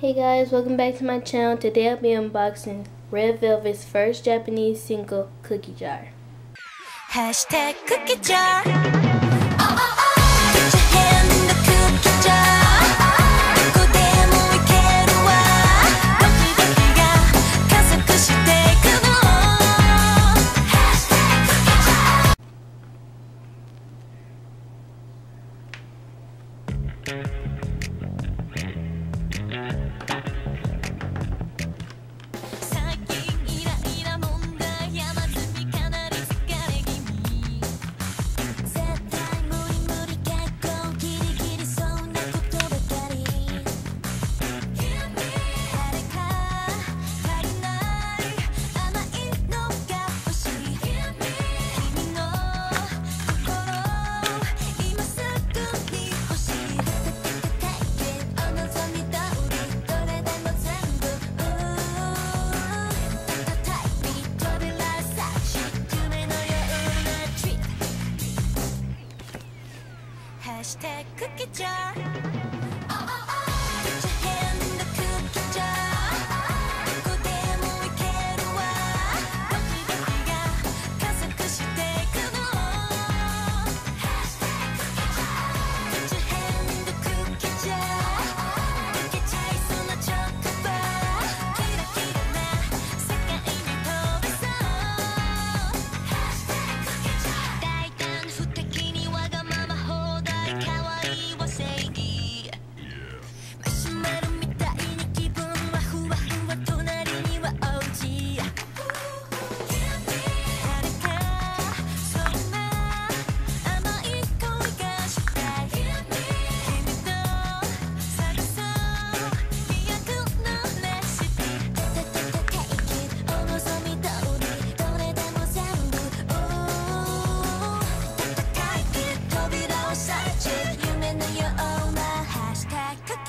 Hey guys, welcome back to my channel. Today I'll be unboxing Red Velvet's first Japanese single, Cookie Jar. Hashtag Cookie Jar. してくけちゃ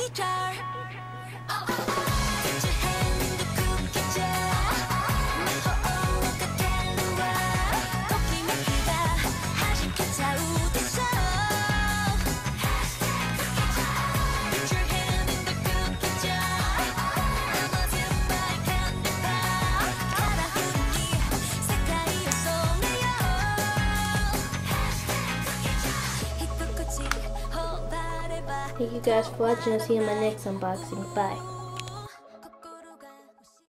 chicha. Thank you guys for watching. I'll see you in my next unboxing. Bye.